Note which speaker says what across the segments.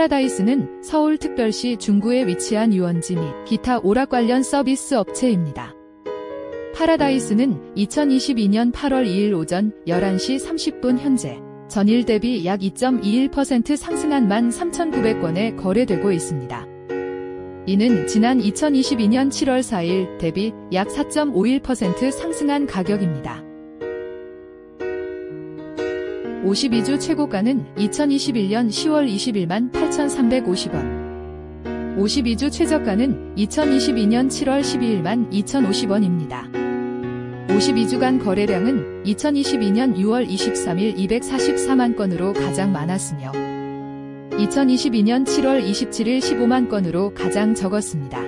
Speaker 1: 파라다이스는 서울특별시 중구에 위치한 유원지 및 기타 오락 관련 서비스 업체입니다. 파라다이스는 2022년 8월 2일 오전 11시 30분 현재 전일 대비 약 2.21% 상승한 13,900건에 거래되고 있습니다. 이는 지난 2022년 7월 4일 대비 약 4.51% 상승한 가격입니다. 52주 최고가는 2021년 10월 21만 8,350원. 52주 최저가는 2022년 7월 12일만 2,050원입니다. 52주간 거래량은 2022년 6월 23일 244만 건으로 가장 많았으며 2022년 7월 27일 15만 건으로 가장 적었습니다.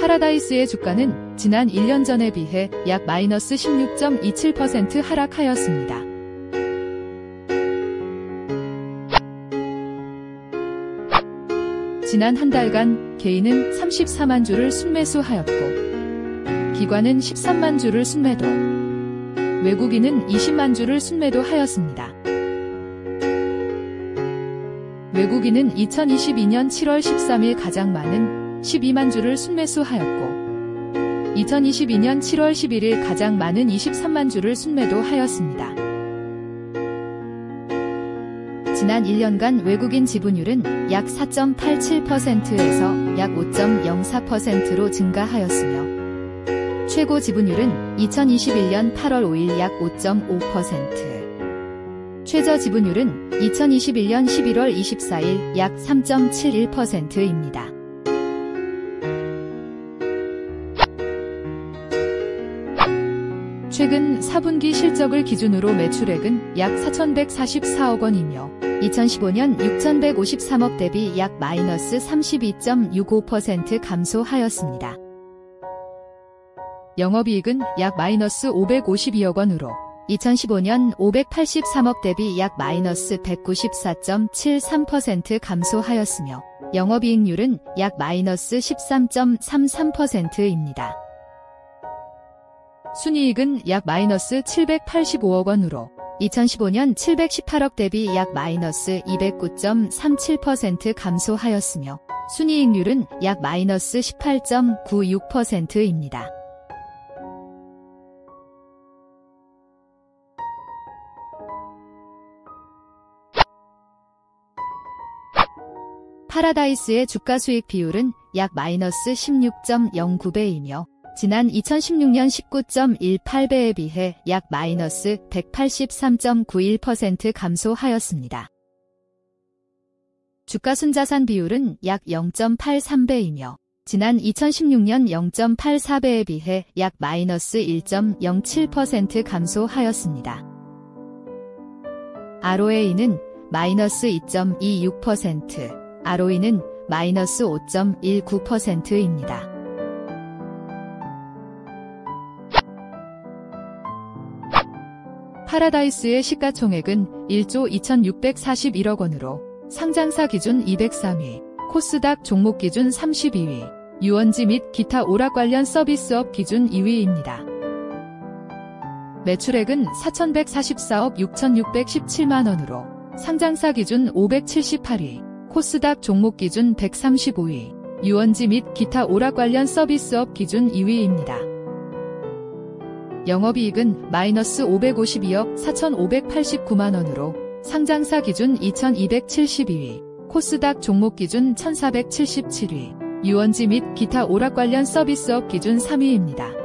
Speaker 1: 파라다이스의 주가는 지난 1년 전에 비해 약 마이너스 16.27% 하락하였습니다. 지난 한 달간 개인은 34만 주를 순매수하였고 기관은 13만 주를 순매도 외국인은 20만 주를 순매도하였습니다. 외국인은 2022년 7월 13일 가장 많은 12만 주를 순매수하였고 2022년 7월 11일 가장 많은 23만 주를 순매도하였습니다. 지난 1년간 외국인 지분율은 약 4.87%에서 약 5.04%로 증가하였으며 최고 지분율은 2021년 8월 5일 약 5.5%, 최저 지분율은 2021년 11월 24일 약 3.71%입니다. 최근 4분기 실적을 기준으로 매출액은 약 4,144억 원이며 2015년 6,153억 대비 약 마이너스 32.65% 감소하였습니다. 영업이익은 약 마이너스 552억 원으로 2015년 583억 대비 약 마이너스 194.73% 감소하였으며 영업이익률은 약 마이너스 13.33%입니다. 순이익은 약 마이너스 785억 원으로 2015년 718억 대비 약 마이너스 209.37% 감소하였으며 순이익률은 약 마이너스 18.96%입니다. 파라다이스의 주가 수익 비율은 약 마이너스 16.09배이며 지난 2016년 19.18배에 비해 약 마이너스 183.91% 감소하였습니다. 주가 순자산 비율은 약 0.83배이며 지난 2016년 0.84배에 비해 약 마이너스 1.07% 감소하였습니다. ROA는 마이너스 2.26%, ROE는 마이너스 5.19%입니다. 파라다이스의 시가총액은 1조 2641억 원으로 상장사 기준 203위, 코스닥 종목 기준 32위, 유원지 및 기타 오락 관련 서비스업 기준 2위입니다. 매출액은 4,144억 6,617만 원으로 상장사 기준 578위, 코스닥 종목 기준 135위, 유원지 및 기타 오락 관련 서비스업 기준 2위입니다. 영업이익은 마이너스 552억 4,589만원으로 상장사 기준 2,272위, 코스닥 종목 기준 1,477위, 유원지 및 기타 오락 관련 서비스업 기준 3위입니다.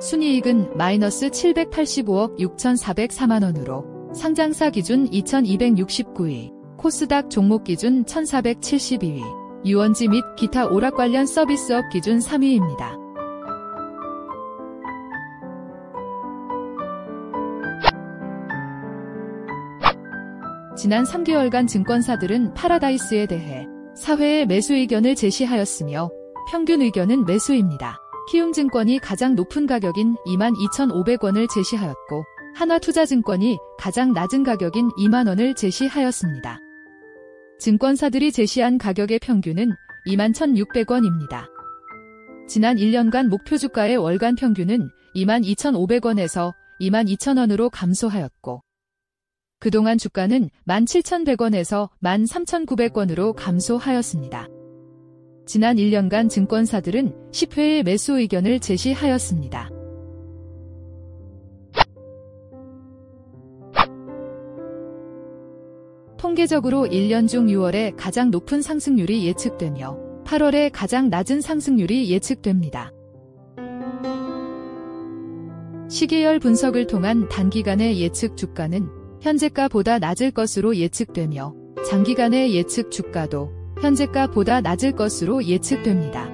Speaker 1: 순이익은 마이너스 785억 6,404만원으로 상장사 기준 2,269위, 코스닥 종목 기준 1472위, 유원지 및 기타 오락 관련 서비스업 기준 3위입니다. 지난 3개월간 증권사들은 파라다이스에 대해 사회의 매수 의견을 제시하였으며 평균 의견은 매수입니다. 키움증권이 가장 높은 가격인 22,500원을 제시하였고 하나투자증권이 가장 낮은 가격인 2만원을 제시하였습니다. 증권사들이 제시한 가격의 평균은 21,600원입니다. 지난 1년간 목표 주가의 월간 평균은 22,500원에서 22,000원으로 감소하였고 그동안 주가는 17,100원에서 13,900원으로 감소하였습니다. 지난 1년간 증권사들은 10회의 매수 의견을 제시하였습니다. 통계적으로 1년 중 6월에 가장 높은 상승률이 예측되며 8월에 가장 낮은 상승률이 예측됩니다. 시계열 분석을 통한 단기간의 예측 주가는 현재가보다 낮을 것으로 예측되며 장기간의 예측 주가도 현재가보다 낮을 것으로 예측됩니다.